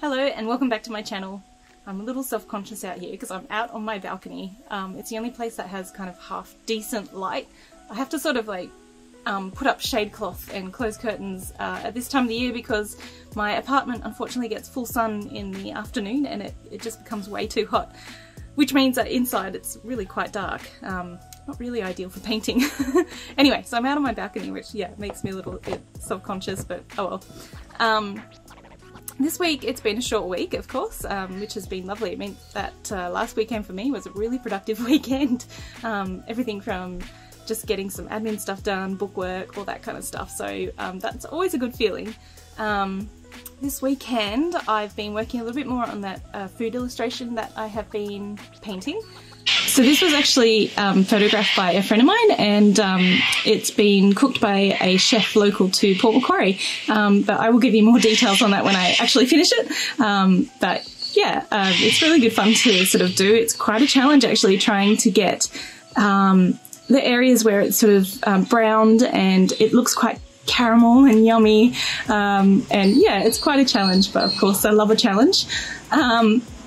Hello and welcome back to my channel. I'm a little self-conscious out here because I'm out on my balcony. Um, it's the only place that has kind of half decent light. I have to sort of like um, put up shade cloth and close curtains uh, at this time of the year because my apartment unfortunately gets full sun in the afternoon and it, it just becomes way too hot. Which means that inside it's really quite dark. Um, not really ideal for painting. anyway, so I'm out on my balcony, which yeah, makes me a little bit self-conscious, but oh well. Um, this week it's been a short week, of course, um, which has been lovely. It meant that uh, last weekend for me was a really productive weekend. Um, everything from just getting some admin stuff done, bookwork, all that kind of stuff. So um, that's always a good feeling. Um, this weekend I've been working a little bit more on that uh, food illustration that I have been painting. So this was actually um, photographed by a friend of mine, and um, it's been cooked by a chef local to Port Macquarie. Um, but I will give you more details on that when I actually finish it. Um, but yeah, uh, it's really good fun to sort of do. It's quite a challenge actually trying to get um, the areas where it's sort of um, browned and it looks quite caramel and yummy. and yeah, it's quite a challenge, but of course I love a challenge.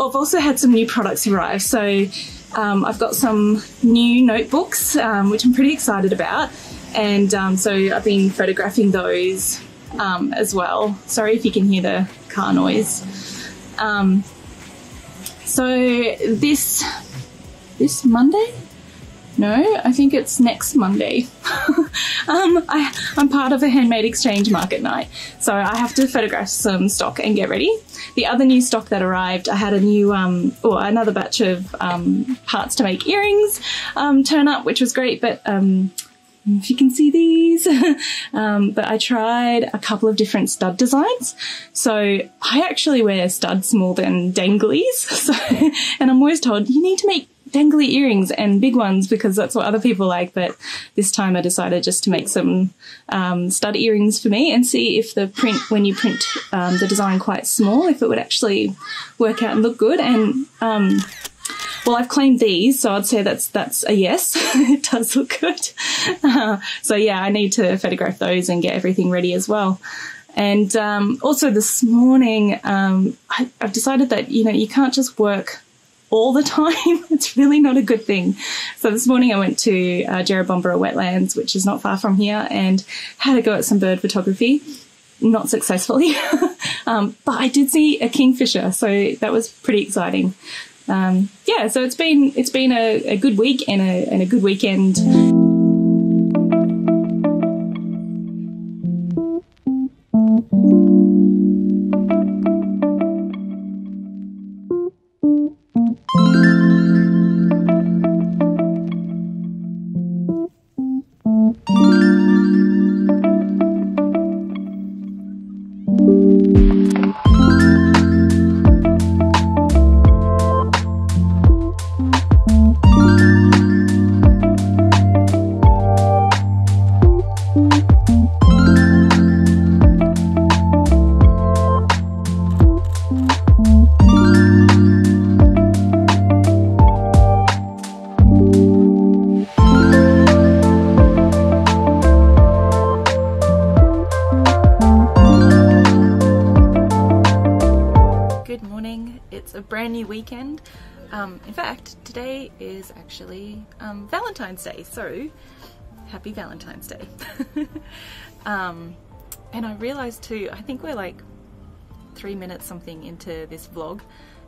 I've also had some new products arrive. So um, I've got some new notebooks, um, which I'm pretty excited about. And um, so I've been photographing those um, as well. Sorry if you can hear the car noise. Um, so this this Monday, no, I think it's next Monday. um, I, am part of a handmade exchange market night, so I have to photograph some stock and get ready. The other new stock that arrived, I had a new, um, or another batch of um, parts to make earrings um, turn up, which was great, but um, if you can see these. um, but I tried a couple of different stud designs. So I actually wear studs more than danglies. So, and I'm always told you need to make dangly earrings and big ones because that's what other people like. But this time I decided just to make some um, stud earrings for me and see if the print, when you print um, the design quite small, if it would actually work out and look good. And um, well, I've claimed these, so I'd say that's that's a yes. it does look good. Uh, so yeah, I need to photograph those and get everything ready as well. And um, also this morning, um, I, I've decided that you know you can't just work all the time. it's really not a good thing. So this morning I went to uh, wetlands, which is not far from here, and had a go at some bird photography. Not successfully, um, but I did see a kingfisher, so that was pretty exciting. Um, yeah, so it's been it's been a, a good week and a, and a good weekend. Brand new weekend. Um, in fact, today is actually um, Valentine's Day, so happy Valentine's Day. um, and I realized too, I think we're like three minutes something into this vlog,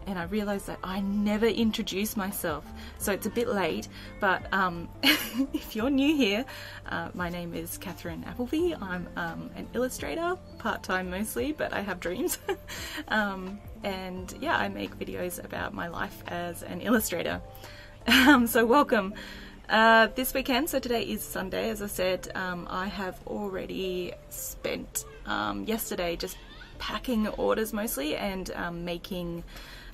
and I realized that I never introduced myself. So it's a bit late, but um, if you're new here, uh, my name is Katherine Appleby. I'm um, an illustrator, part-time mostly, but I have dreams. um, and yeah, I make videos about my life as an illustrator. Um, so welcome. Uh, this weekend, so today is Sunday, as I said, um, I have already spent um, yesterday just packing orders mostly and making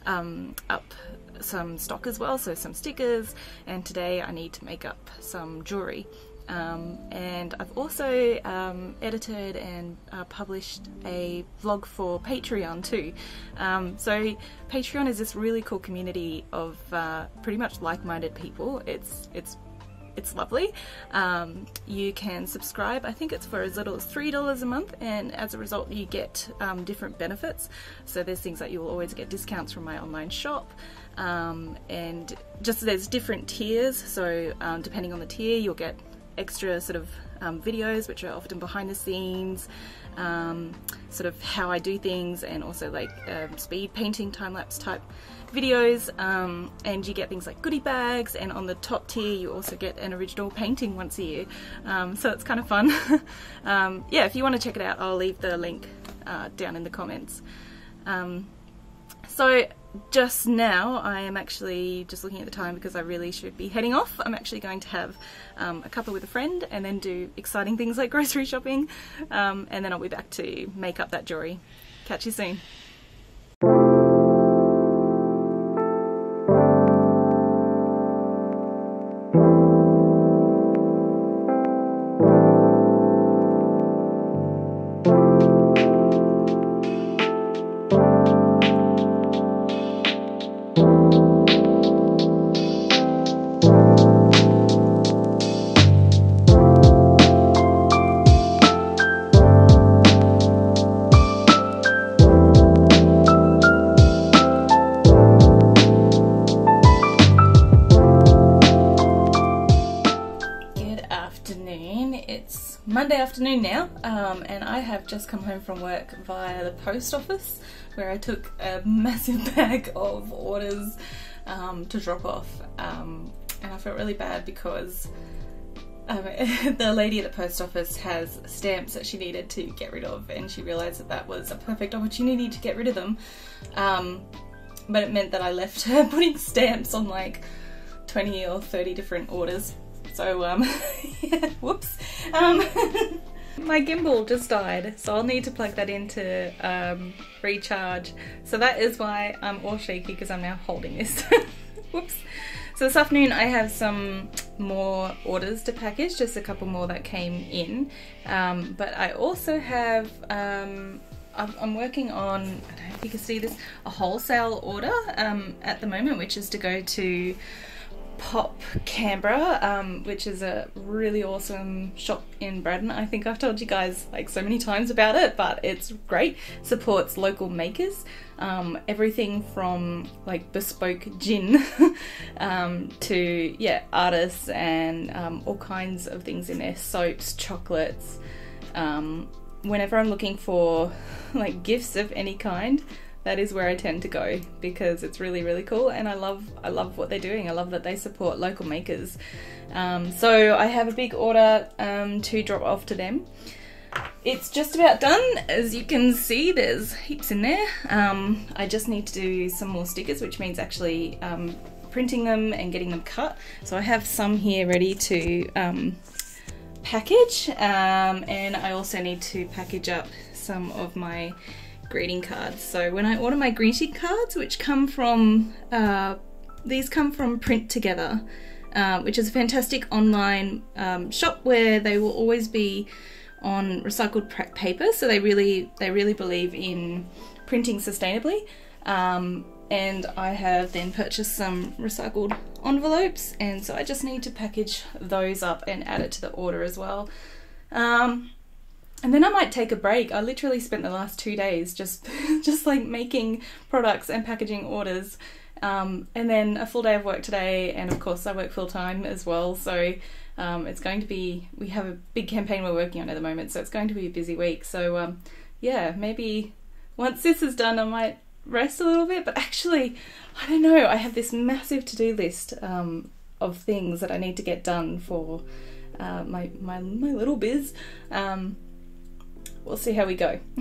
um, up some stock as well, so some stickers, and today I need to make up some jewellery. Um, and I've also um, edited and uh, published a vlog for Patreon too. Um, so Patreon is this really cool community of uh, pretty much like-minded people. It's it's it's lovely. Um, you can subscribe, I think it's for as little as $3 a month, and as a result, you get um, different benefits. So there's things like you will always get discounts from my online shop. Um, and just there's different tiers, so um, depending on the tier, you'll get extra sort of um, videos, which are often behind the scenes, um, sort of how I do things, and also like um, speed painting, time lapse type videos. Um, and you get things like goodie bags, and on the top tier, you also get an original painting once a year. Um, so it's kind of fun. Um, yeah, if you want to check it out, I'll leave the link uh, down in the comments. so just now I am actually just looking at the time because I really should be heading off. I'm actually going to have um, a couple with a friend and then do exciting things like grocery shopping um, and then I'll be back to make up that jewelry. Catch you soon. Afternoon now, um, and I have just come home from work via the post office where I took a massive bag of orders um, to drop off. Um, and I felt really bad because um, the lady at the post office has stamps that she needed to get rid of, and she realised that that was a perfect opportunity to get rid of them. Um, but it meant that I left her putting stamps on like 20 or 30 different orders so, um, yeah, whoops. Um, my gimbal just died, so I'll need to plug that into um, recharge. So that is why I'm all shaky because I'm now holding this. whoops. So this afternoon I have some more orders to package, just a couple more that came in. Um, but I also have, um, I'm working on, I don't know if you can see this, a wholesale order um, at the moment, which is to go to Pop Canberra, um, which is a really awesome shop in Braddon. I think I've told you guys like so many times about it, but it's great. Supports local makers, um, everything from like bespoke gin um, to yeah artists and um, all kinds of things in there, soaps, chocolates. Um, whenever I'm looking for like gifts of any kind, that is where I tend to go because it's really really cool and I love I love what they're doing. I love that they support local makers. Um, so I have a big order um, to drop off to them. It's just about done. As you can see, there's heaps in there. Um, I just need to do some more stickers, which means actually um, printing them and getting them cut. So I have some here ready to um, package, um, and I also need to package up some of my greeting cards. So when I order my greeting cards, which come from, uh, these come from Print Together, uh, which is a fantastic online um, shop where they will always be on recycled paper. So they really, they really believe in printing sustainably. Um, and I have then purchased some recycled envelopes, and so I just need to package those up and add it to the order as well. Um, and then I might take a break. I literally spent the last two days just just like making products and packaging orders. Um, and then a full day of work today, and of course I work full time as well. So um, it's going to be we have a big campaign we're working on at the moment, so it's going to be a busy week. So um, yeah, maybe once this is done, I might rest a little bit. But actually, I don't know. I have this massive to do list um, of things that I need to get done for uh, my my my little biz. Um, we'll see how we go.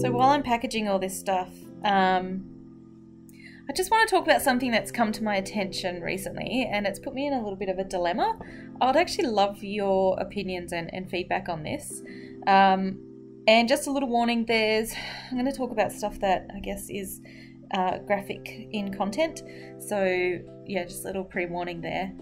so while I'm packaging all this stuff, um, I just want to talk about something that's come to my attention recently, and it's put me in a little bit of a dilemma. I'd actually love your opinions and, and feedback on this. Um, and just a little warning there's, I'm going to talk about stuff that I guess is uh, graphic in content. So, yeah, just a little pre warning there.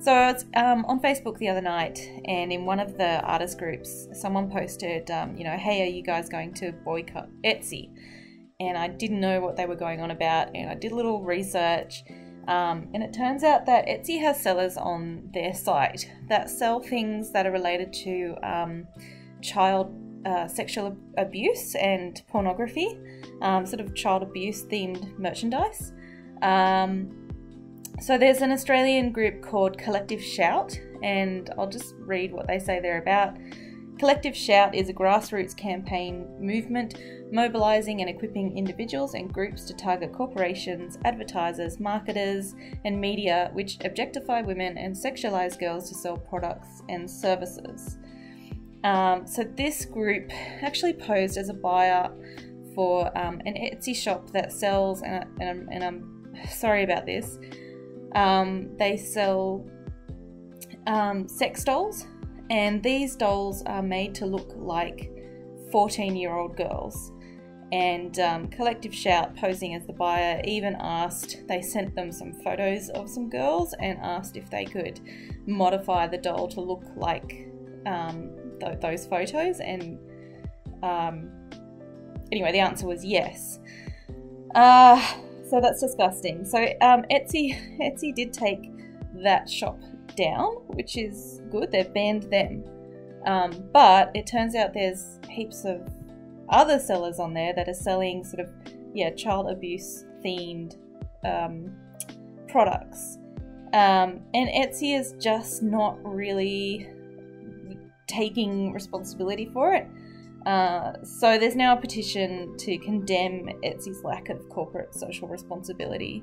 So I was um, on Facebook the other night, and in one of the artist groups, someone posted, um, you know, hey, are you guys going to boycott Etsy? And I didn't know what they were going on about, and I did a little research. Um, and it turns out that Etsy has sellers on their site that sell things that are related to um, child uh, sexual abuse and pornography, um, sort of child abuse themed merchandise. Um, so there's an Australian group called Collective Shout, and I'll just read what they say they're about. Collective Shout is a grassroots campaign movement mobilising and equipping individuals and groups to target corporations, advertisers, marketers, and media which objectify women and sexualise girls to sell products and services. Um, so this group actually posed as a buyer for um, an Etsy shop that sells, and, and, I'm, and I'm sorry about this, um, they sell um, sex dolls, and these dolls are made to look like 14 year old girls. And um, Collective Shout, posing as the buyer, even asked, they sent them some photos of some girls and asked if they could modify the doll to look like um, th- those photos. And um, anyway, the answer was yes. Uh, so that's disgusting. So um, Etsy, Etsy did take that shop down, which is good. They've banned them. Um, but it turns out there's heaps of other sellers on there that are selling sort of, yeah, child abuse themed um, products. Um, and Etsy is just not really taking responsibility for it. Uh, so there's now a petition to condemn Etsy's lack of corporate social responsibility.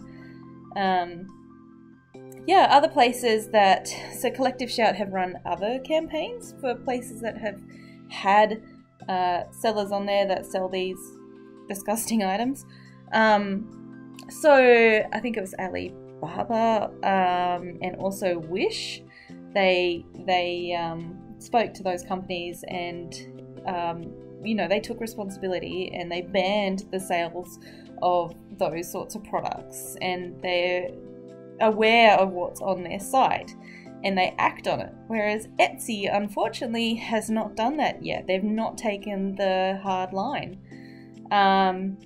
Um, yeah, other places that so Collective Shout have run other campaigns for places that have had uh, sellers on there that sell these disgusting items. Um, so I think it was Alibaba um, and also Wish. They they um, spoke to those companies and um, you know they took responsibility and they banned the sales of those sorts of products and they're aware of what's on their site and they act on it. Whereas Etsy, unfortunately, has not done that yet. They've not taken the hard line. Um,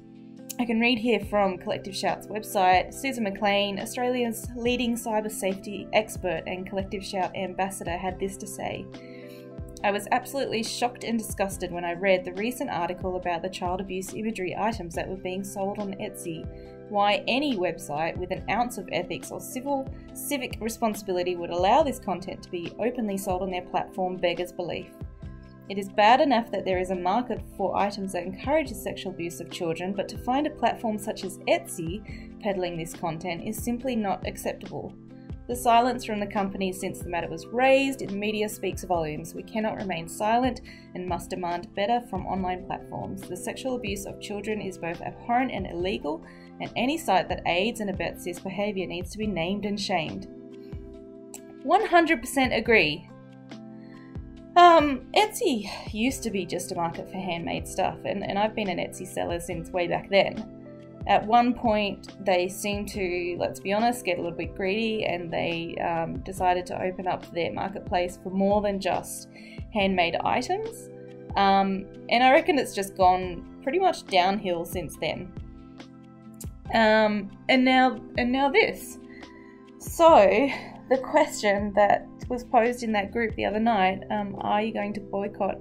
I can read here from Collective Shout's website. Susan McLean, Australia's leading cyber safety expert and Collective Shout ambassador, had this to say. I was absolutely shocked and disgusted when I read the recent article about the child abuse imagery items that were being sold on Etsy why any website with an ounce of ethics or civil civic responsibility would allow this content to be openly sold on their platform beggars belief. It is bad enough that there is a market for items that encourages sexual abuse of children, but to find a platform such as Etsy peddling this content is simply not acceptable. The silence from the company since the matter was raised in media speaks volumes. We cannot remain silent and must demand better from online platforms. The sexual abuse of children is both abhorrent and illegal, and any site that aids and abets this behaviour needs to be named and shamed. 100% agree. Um, Etsy used to be just a market for handmade stuff, and, and I've been an Etsy seller since way back then. At one point, they seemed to, let's be honest, get a little bit greedy and they um, decided to open up their marketplace for more than just handmade items. Um, and I reckon it's just gone pretty much downhill since then. Um, and now, and now this. So, the question that was posed in that group the other night: um, Are you going to boycott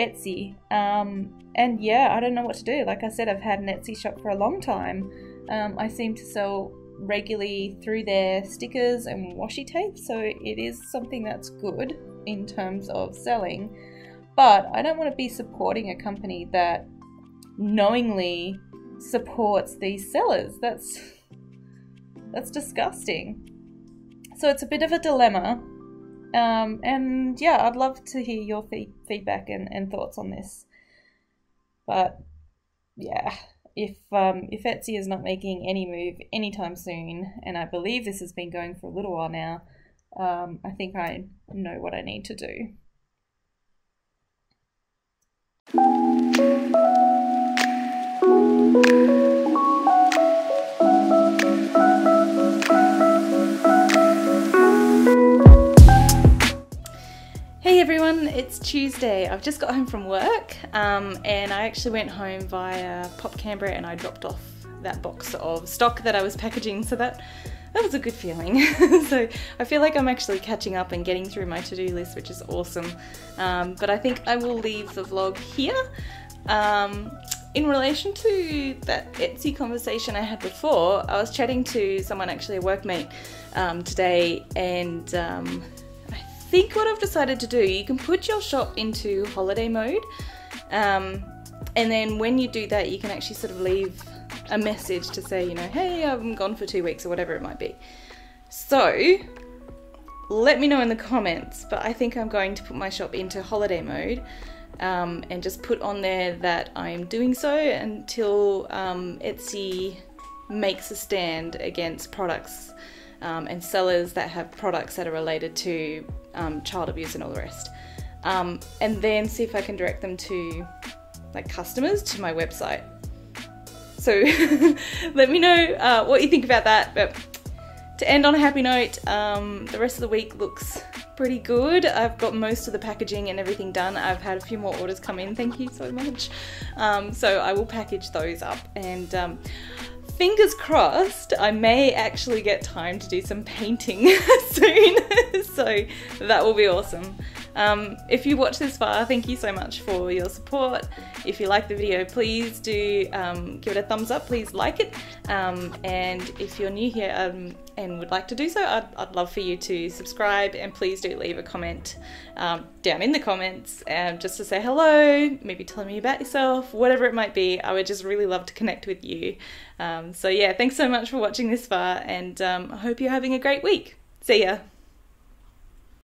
Etsy? Um, and yeah, I don't know what to do. Like I said, I've had an Etsy shop for a long time. Um, I seem to sell regularly through their stickers and washi tape, so it is something that's good in terms of selling. But I don't want to be supporting a company that knowingly supports these sellers. That's that's disgusting. So it's a bit of a dilemma. Um, and yeah, I'd love to hear your fee- feedback and, and thoughts on this. But yeah, if um, if Etsy is not making any move anytime soon, and I believe this has been going for a little while now, um, I think I know what I need to do. It's Tuesday. I've just got home from work um, and I actually went home via Pop Canberra and I dropped off that box of stock that I was packaging so that that was a good feeling. so I feel like I'm actually catching up and getting through my to-do list, which is awesome. Um, but I think I will leave the vlog here. Um, in relation to that Etsy conversation I had before, I was chatting to someone, actually a workmate, um, today, and um, think what I've decided to do, you can put your shop into holiday mode, um, and then when you do that, you can actually sort of leave a message to say, you know, hey, I'm gone for two weeks or whatever it might be. So, let me know in the comments, but I think I'm going to put my shop into holiday mode um, and just put on there that I'm doing so until um, Etsy makes a stand against products um, and sellers that have products that are related to um, child abuse and all the rest. Um, and then see if I can direct them to like customers to my website. So let me know uh, what you think about that. But to end on a happy note, um, the rest of the week looks pretty good. I've got most of the packaging and everything done. I've had a few more orders come in, thank you so much. Um, so I will package those up and um, fingers crossed I may actually get time to do some painting soon. so that will be awesome. Um, if you watch this far, thank you so much for your support. If you like the video, please do um, give it a thumbs up, please like it. Um, and if you're new here um, and would like to do so, I'd, I'd, love for you to subscribe and please do leave a comment um, down in the comments um, just to say hello, maybe tell me about yourself, whatever it might be. I would just really love to connect with you. so yeah, thanks so much for watching this far and I hope you're having a great week. See ya.